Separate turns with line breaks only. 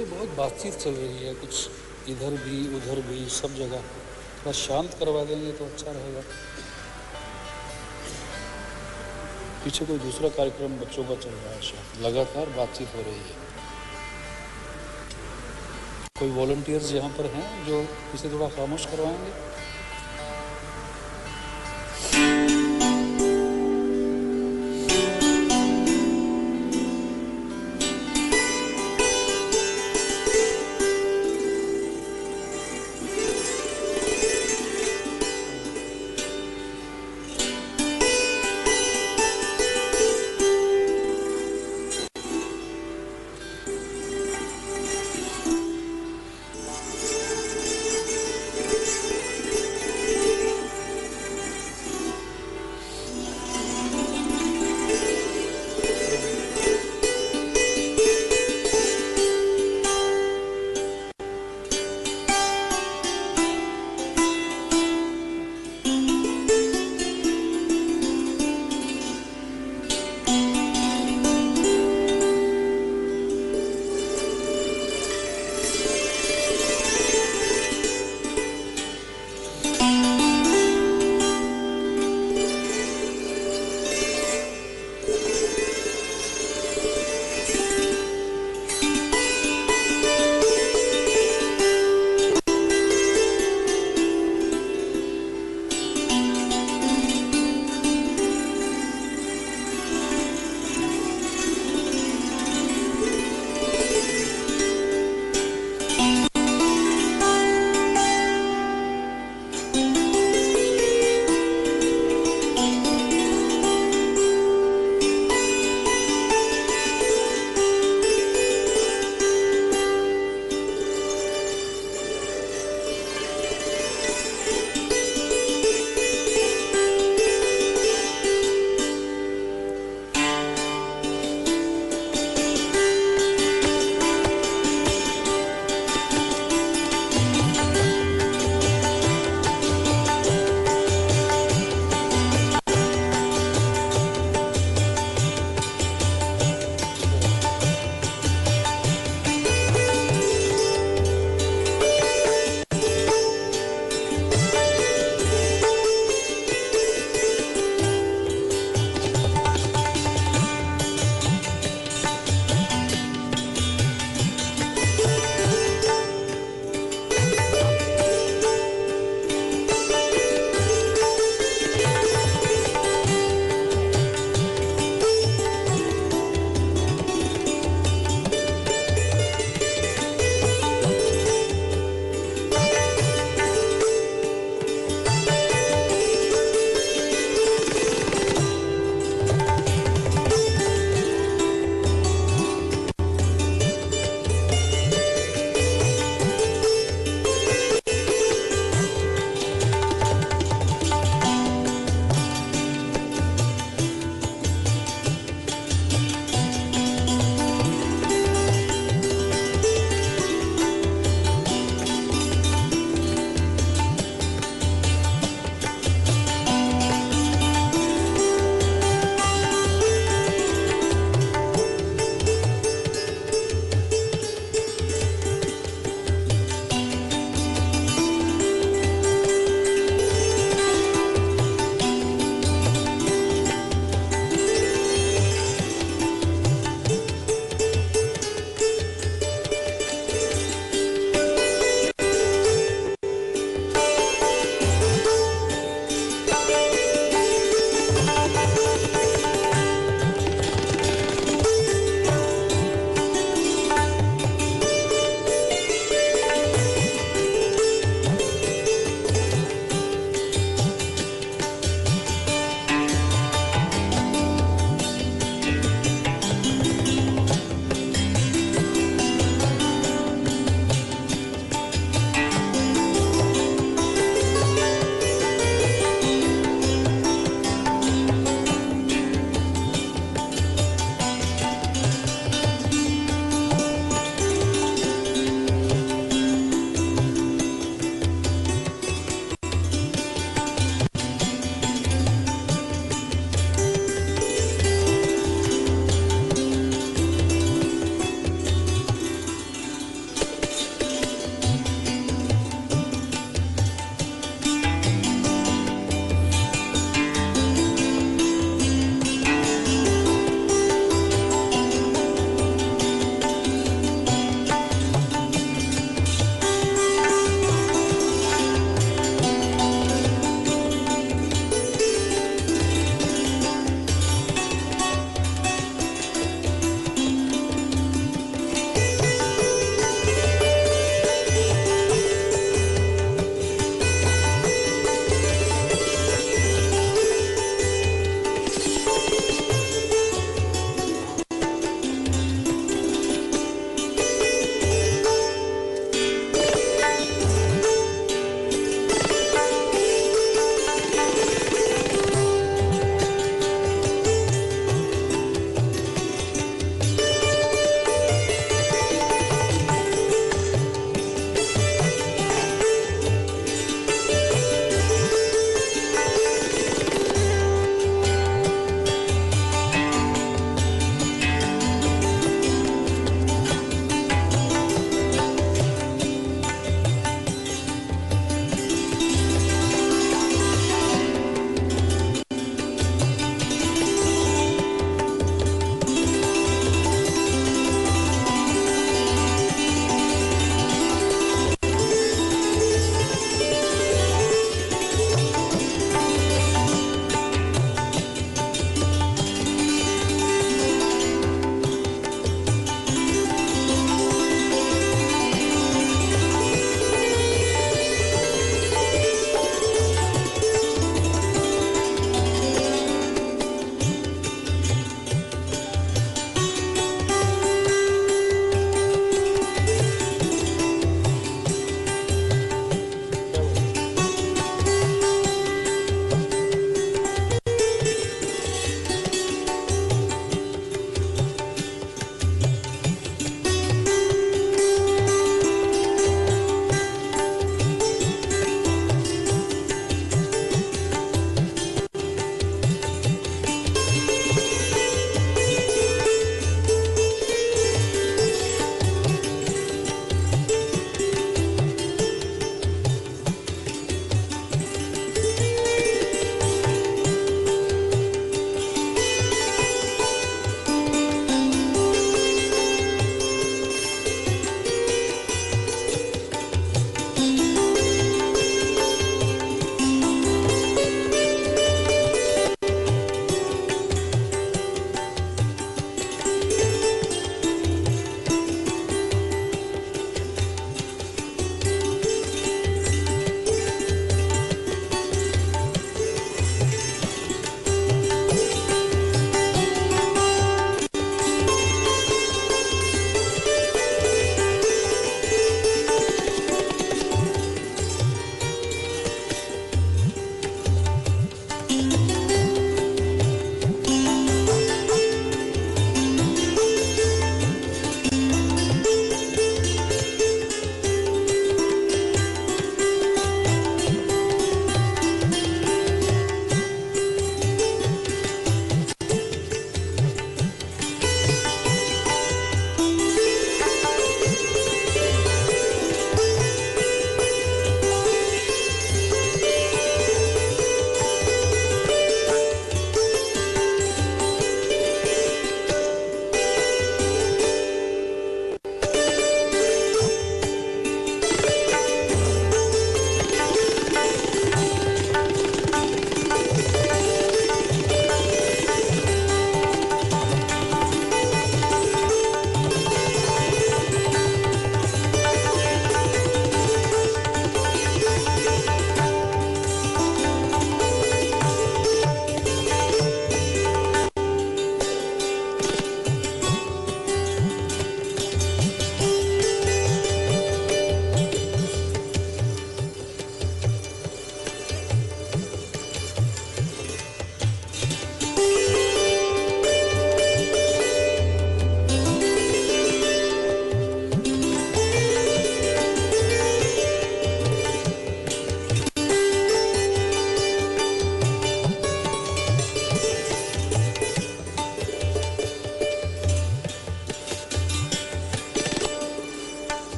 बहुत बातचीत चल रही है, कुछ इधर भी, उधर भी, सब जगह। थोड़ा शांत करवा देंगे तो अच्छा रहेगा। पीछे कोई दूसरा कार्यक्रम बच्चों का चल रहा है शायद। लगातार बातचीत हो रही है। कोई वॉलंटियर्स यहाँ पर हैं जो इसे थोड़ा खामोश करवाएँगे?